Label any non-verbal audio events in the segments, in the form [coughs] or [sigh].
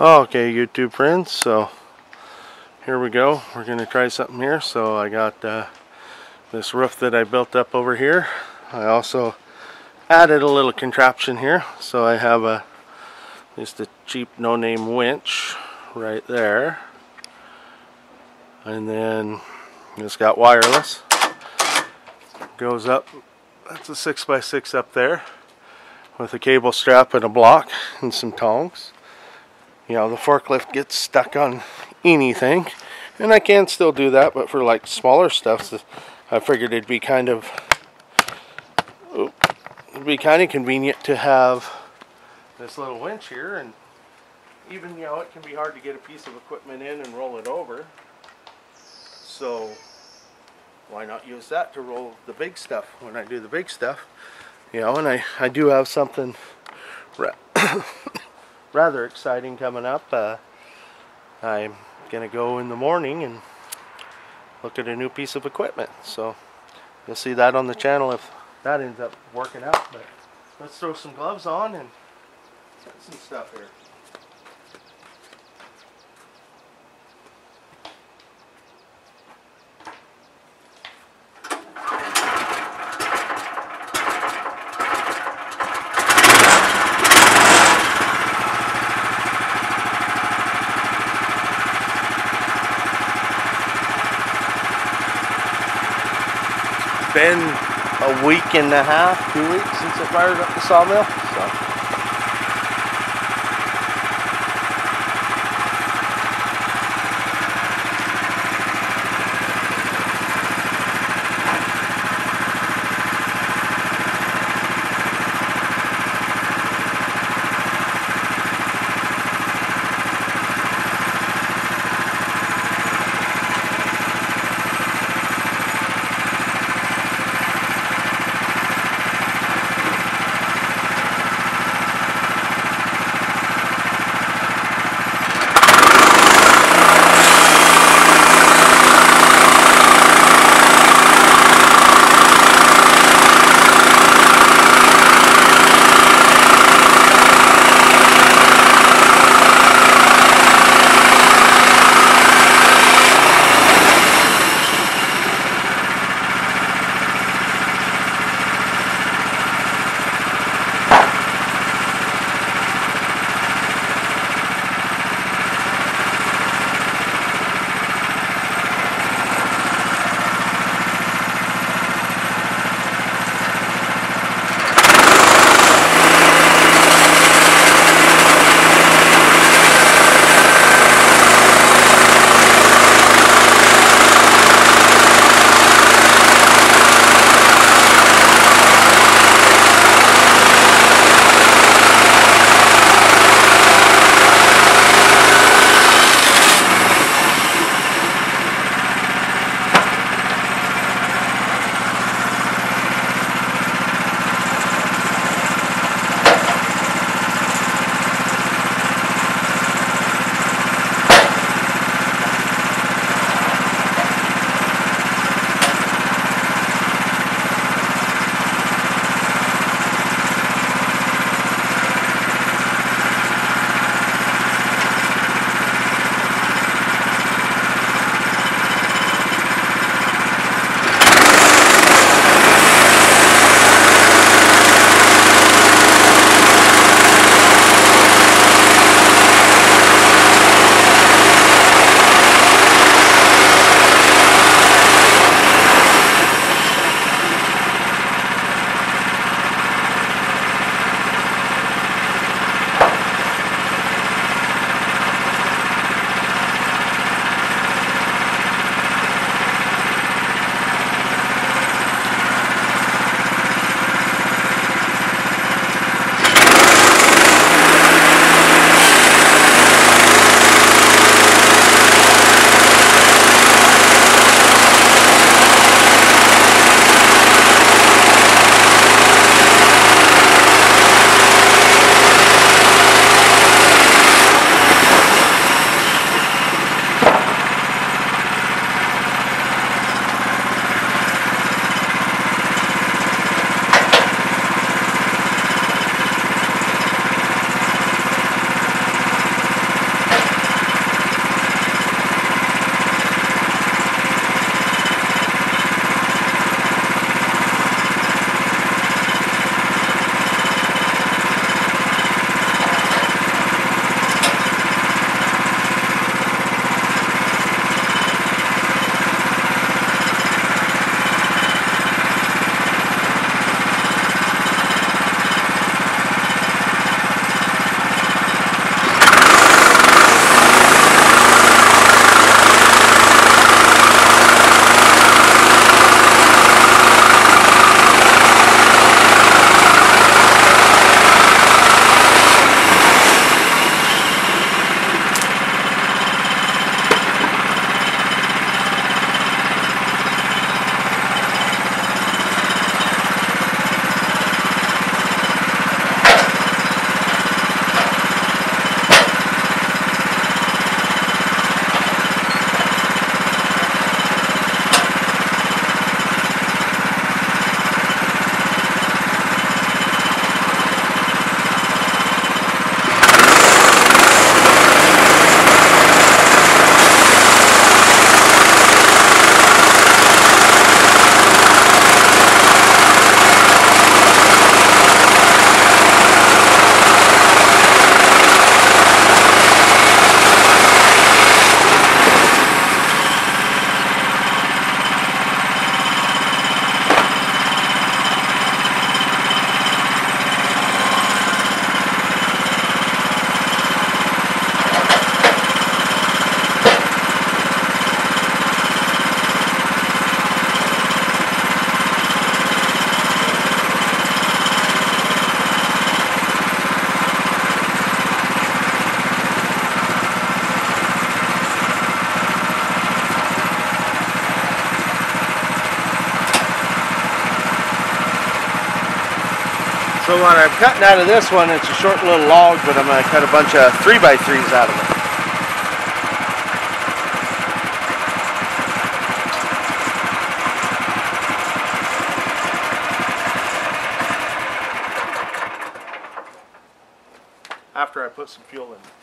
Okay, YouTube friends, so here we go. We're going to try something here. So I got uh, this roof that I built up over here. I also added a little contraption here. So I have a just a cheap no-name winch right there. And then it's got wireless. Goes up, that's a 6x6 up there with a cable strap and a block and some tongs you know the forklift gets stuck on anything. And I can still do that but for like smaller stuff I figured it'd be kind of it'd be kind of convenient to have this little winch here and even you know it can be hard to get a piece of equipment in and roll it over. So why not use that to roll the big stuff when I do the big stuff? You know and I I do have something rather exciting coming up. Uh, I'm going to go in the morning and look at a new piece of equipment. So you'll see that on the channel if that ends up working out. But let's throw some gloves on and set some stuff here. Been a week and a half, two weeks since I fired up the sawmill. So. What I'm cutting out of this one, it's a short little log, but I'm going to cut a bunch of 3x3s out of it. After I put some fuel in.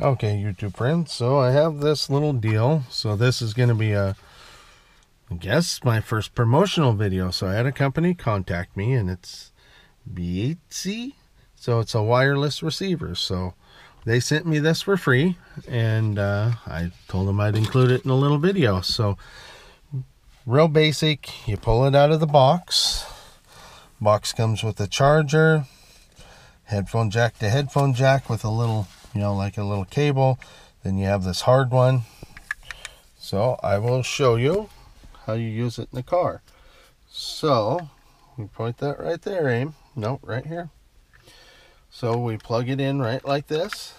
Okay, YouTube friends, so I have this little deal. So this is going to be a, I guess, my first promotional video. So I had a company contact me, and it's Beeitzie. So it's a wireless receiver. So they sent me this for free, and uh, I told them I'd include it in a little video. So real basic, you pull it out of the box. Box comes with a charger, headphone jack to headphone jack with a little you know, like a little cable. Then you have this hard one. So I will show you how you use it in the car. So we point that right there, aim. Nope, right here. So we plug it in right like this.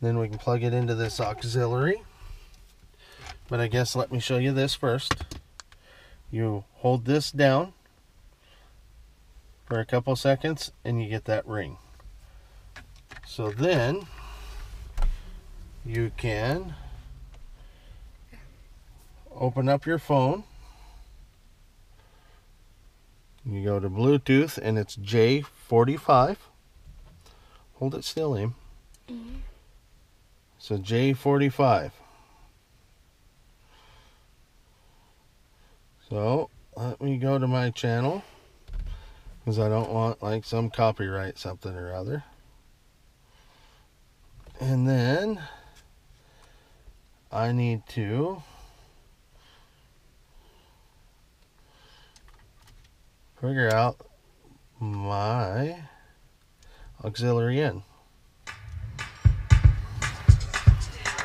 Then we can plug it into this auxiliary. But I guess let me show you this first. You hold this down for a couple seconds and you get that ring. So then you can open up your phone. You go to Bluetooth and it's J45. Hold it still, aim. So J45. So let me go to my channel because I don't want like some copyright something or other. And then I need to figure out my auxiliary in.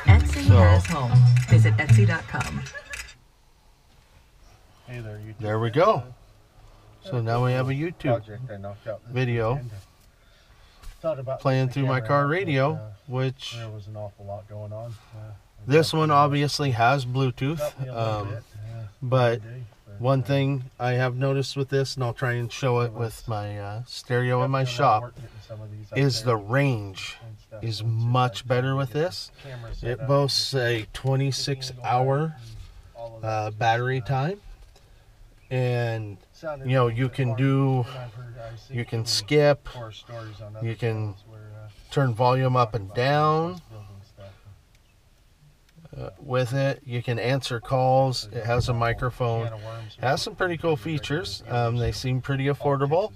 Etsy so, has home. Visit Etsy.com. Hey there, YouTube. There we go. So now we have a YouTube video playing through my car radio, but, uh, which there was an awful lot going on. Uh, this one obviously has Bluetooth, um, bit, yeah, but one uh, thing I have noticed with this, and I'll try and show it with my uh, stereo in my shop, is the range is much better with this. It boasts a 26 hour uh, battery time and you know you can do you can skip. you can turn volume up and down. uh, with it you can answer calls. It has a microphone. it has some pretty cool features. um, they seem pretty affordable.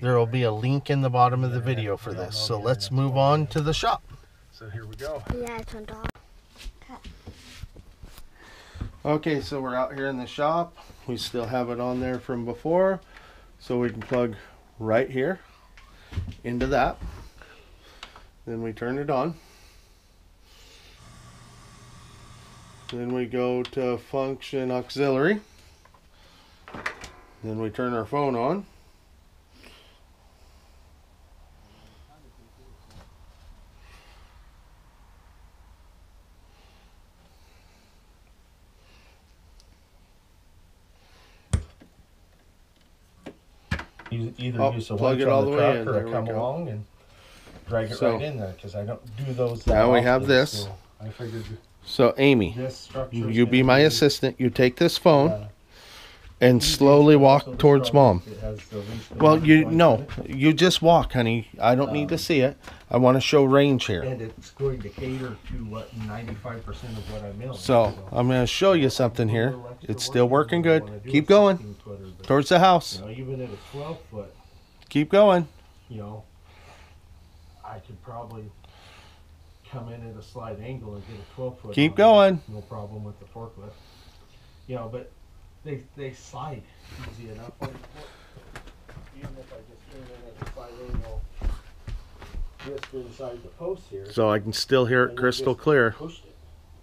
there will be a link in the bottom of the video for this. so let's move on to the shop. so here we go. Yeah it's on top. Okay, so we're out here in the shop. We still have it on there from before. So we can plug right here into that. Then we turn it on. Then we go to function auxiliary. Then we turn our phone on. You either oh, use a plug it all the, the way in. Or come along and drag it so, right in there because I don't do those. Now we have this. So I figured. So Amy, you be my assistant. You take this phone. Uh, and slowly walk towards mom. Well, you no, you just walk, honey. I don't need to um, see it. I want to show range here. And it's going to cater to what 95% of what I mill. So I'm going to show you something here. It's still working good. Keep going towards the house. even at a 12 foot. Keep going. You know, I could probably come in at a slight angle and get a 12 foot. Keep going. No problem with the forklift. You know, but they they slide easy enough. even if I just turn in at a slight angle, inside the post here. So I can still hear it crystal clear. Pushed it.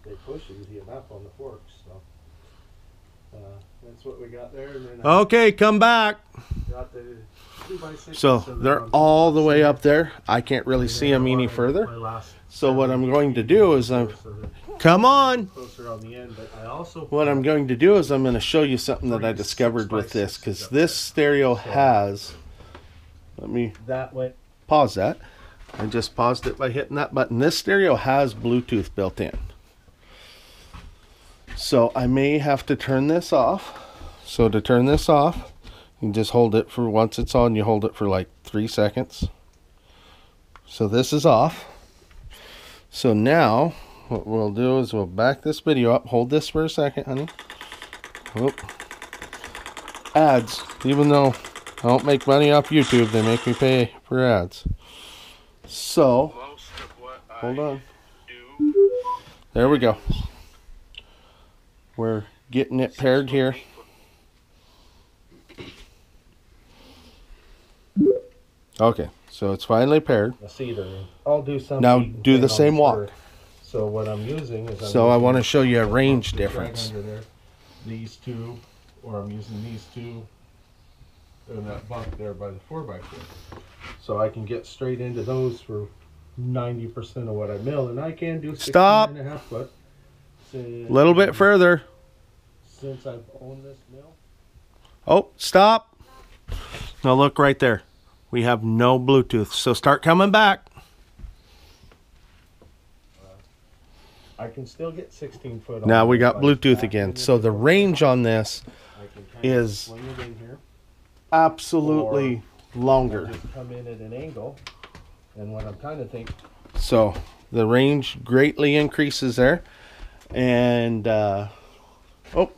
They push easy enough on the forks. So uh, that's what we got there. okay, come back. So they're all the way up there. I can't really see them any further. So what I'm going to do is I'm Come on. closer on the end, but I also What I'm going to do is I'm going to show you something that I discovered with this because this stereo has. Let me that went pause that. I just paused it by hitting that button. This stereo has Bluetooth built in. So I may have to turn this off. So to turn this off, you just hold it for once it's on, you hold it for like three seconds. So this is off. So now what we'll do is we'll back this video up. Hold this for a second, honey. Whoop. Ads. Even though I don't make money off YouTube, they make me pay for ads. So, hold on. There we go. We're getting it paired here. Okay, so it's finally paired. I'll do something. Now do the same walk. So what I'm using is. I'm So I using want to show you a the range drag difference. under there, These two, or I'm using these two, and that bunk there by the four by four. So I can get straight into those for ninety percent of what I mill, and I can do Stop. and a half foot. A little bit further. Since I've owned this mill. Oh, stop. Now look right there. We have no Bluetooth. So start coming back. I can still get 16 foot. Now we got Bluetooth again. So the range on this I can kinda is- swing it in here. absolutely longer. Come in at an angle, and what I'm kind of thinking, So the range greatly increases there. And uh, oh,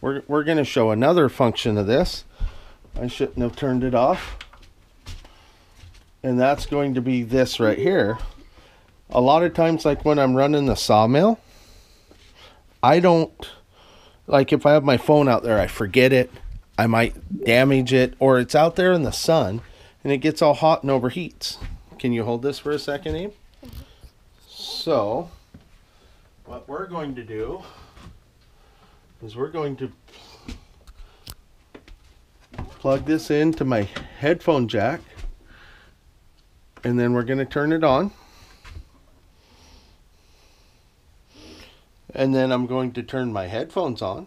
we're, we're going to show another function of this. I shouldn't have turned it off. And that's going to be this right here. A lot of times, like when I'm running the sawmill, I don't, like if I have my phone out there, I forget it. I might damage it, or it's out there in the sun and it gets all hot and overheats. Can you hold this for a second, Abe? So, what we're going to do is we're going to plug this into my headphone jack and then we're going to turn it on. And then I'm going to turn my headphones on.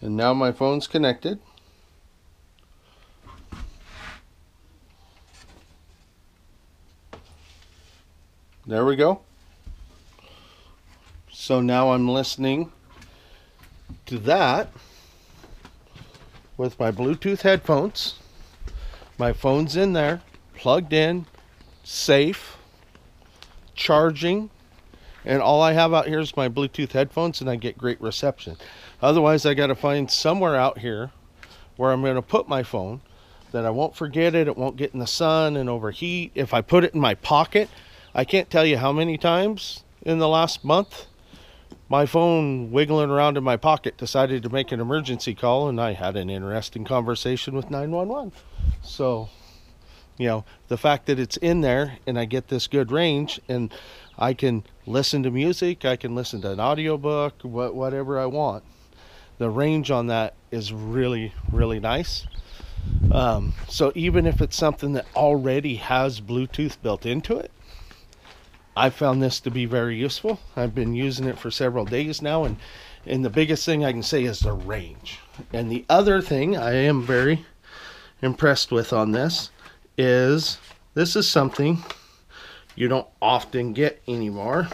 And now my phone's connected. There we go. So now I'm listening to that with my Bluetooth headphones. My phone's in there, plugged in, safe, charging, and all I have out here is my Bluetooth headphones, and I get great reception. Otherwise, I got to find somewhere out here where I'm going to put my phone that I won't forget it. It won't get in the sun and overheat. If I put it in my pocket, I can't tell you how many times in the last month my phone wiggling around in my pocket decided to make an emergency call and I had an interesting conversation with 911. So, you know, the fact that it's in there and I get this good range and I can listen to music, I can listen to an audiobook, wha- whatever I want. The range on that is really, really nice. Um, so even if it's something that already has Bluetooth built into it, I found this to be very useful. I've been using it for several days now, and and the biggest thing I can say is the range. And the other thing I am very impressed with on this is this is something you don't often get anymore.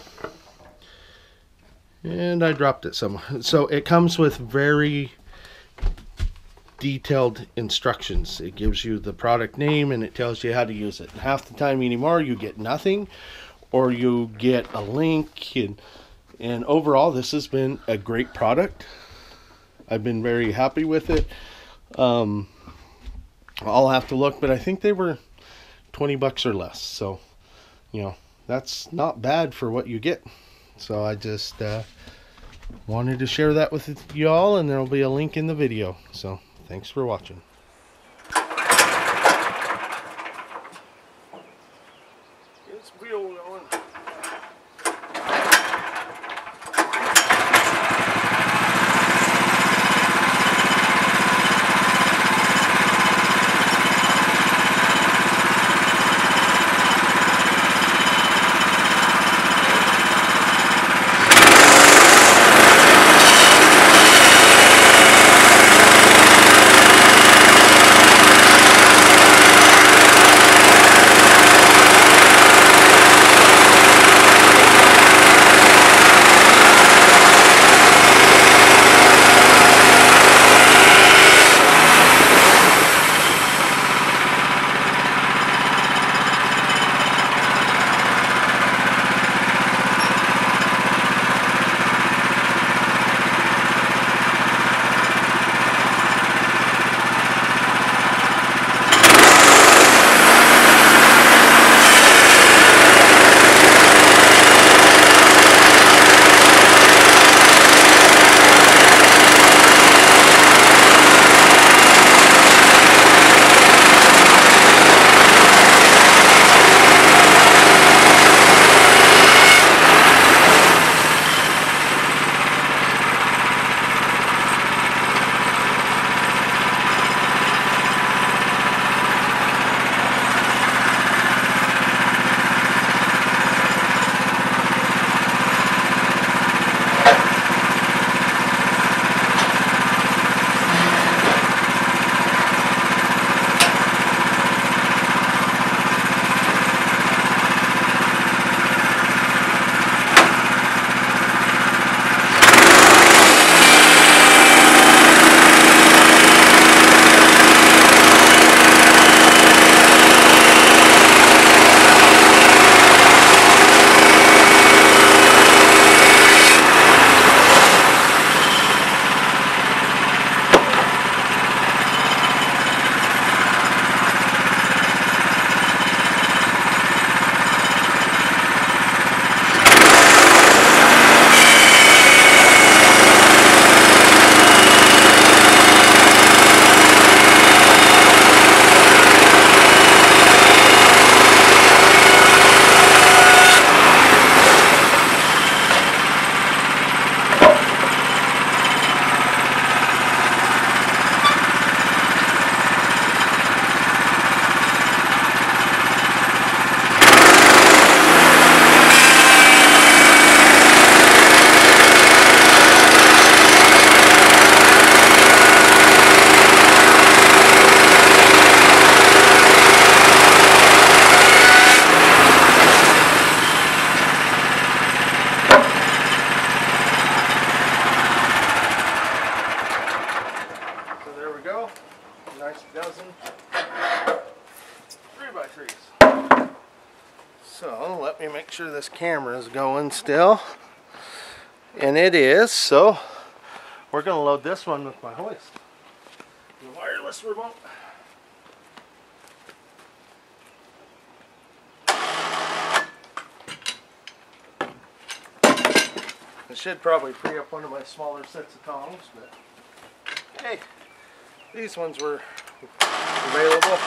And I dropped it somewhere. So it comes with very detailed instructions. It gives you the product name and it tells you how to use it. Half the time anymore you get nothing or you get a link and and overall this has been a great product. I've been very happy with it. Um, I'll have to look, but I think they were 20 bucks or less. So, you know, that's not bad for what you get. So I just uh, wanted to share that with y'all, and there will be a link in the video. So thanks for watching. This camera is going still. And it is, so we're gonna load this one with my hoist. The wireless remote. I should probably free up one of my smaller sets of tongs, but hey, these ones were available.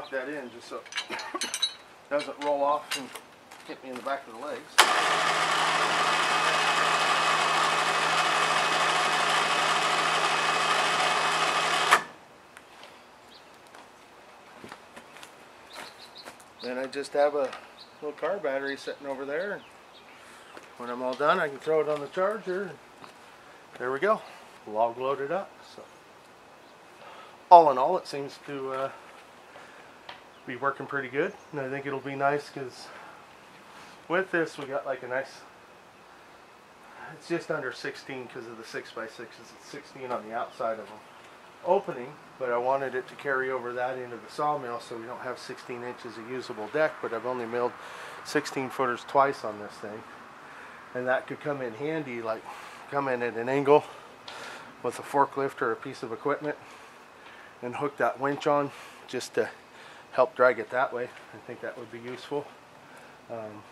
Lock that in just so [coughs] it doesn't roll off and hit me in the back of the legs. Then I just have a little car battery sitting over there. When I'm all done, I can throw it on the charger. There we go. Log loaded up. So, all in all, it seems to uh, be working pretty good and I think it'll be nice because with this we got like a nice it's just under 16 because of the 6x6s it's 16 on the outside of them opening but I wanted it to carry over that into the sawmill so we don't have 16 inches of usable deck but I've only milled 16 footers twice on this thing. And that could come in handy like come in at an angle with a forklift or a piece of equipment and hook that winch on just to help drag it that way. I think that would be useful. Um,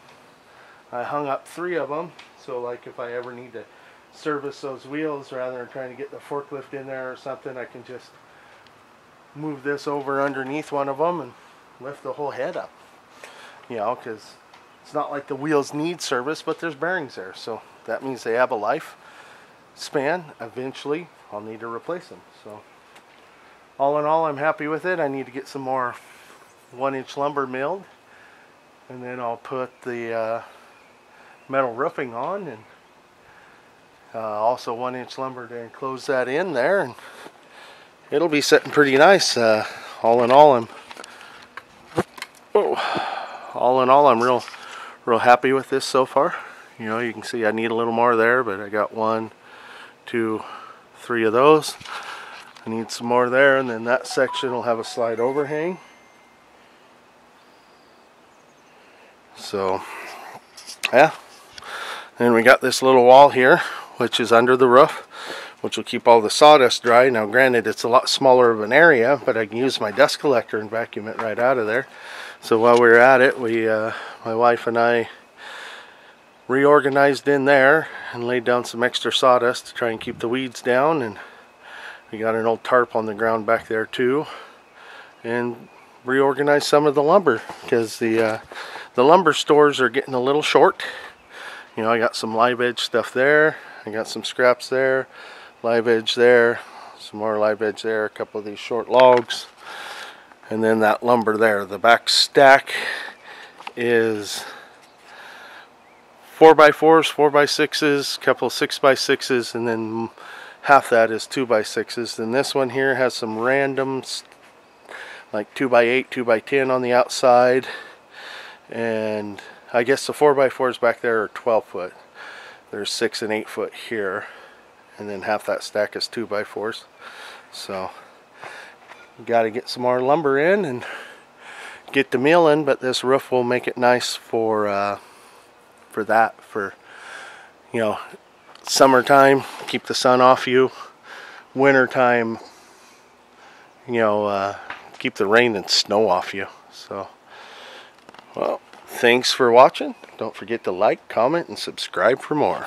I hung up three of them, so like if I ever need to service those wheels rather than trying to get the forklift in there or something, I can just move this over underneath one of them and lift the whole head up. You know, because it's not like the wheels need service, but there's bearings there, so that means they have a life span. Eventually, I'll need to replace them. So, all in all, I'm happy with it. I need to get some more one inch lumber milled and then I'll put the uh, metal roofing on and uh, also one inch lumber to enclose that in there. And it'll be sitting pretty nice uh, all in all. I'm oh, all in all I'm real real happy with this so far. You know you can see I need a little more there but I got one two three of those. I need some more there and then that section will have a slide overhang So, yeah. Then we got this little wall here, which is under the roof, which will keep all the sawdust dry. Now, granted, it's a lot smaller of an area, but I can use my dust collector and vacuum it right out of there. So while we were at it, we, uh, my wife and I reorganized in there and laid down some extra sawdust to try and keep the weeds down. And we got an old tarp on the ground back there too. And reorganized some of the lumber because the uh, the lumber stores are getting a little short. You know, I got some live edge stuff there. I got some scraps there, live edge there, some more live edge there, a couple of these short logs, and then that lumber there. The back stack is four by fours, four by sixes, couple six by sixes, and then half that is two by sixes. And this one here has some random, like two by eight, two by ten on the outside and I guess the 4x4s back there are 12 foot. There's 6 and 8 foot here and then half that stack is 2x4s so got to get some more lumber in and get the meal in but this roof will make it nice for uh, for that for you know summertime keep the sun off you. Wintertime you know uh, keep the rain and snow off you. So well, thanks for watching. Don't forget to like, comment, and subscribe for more.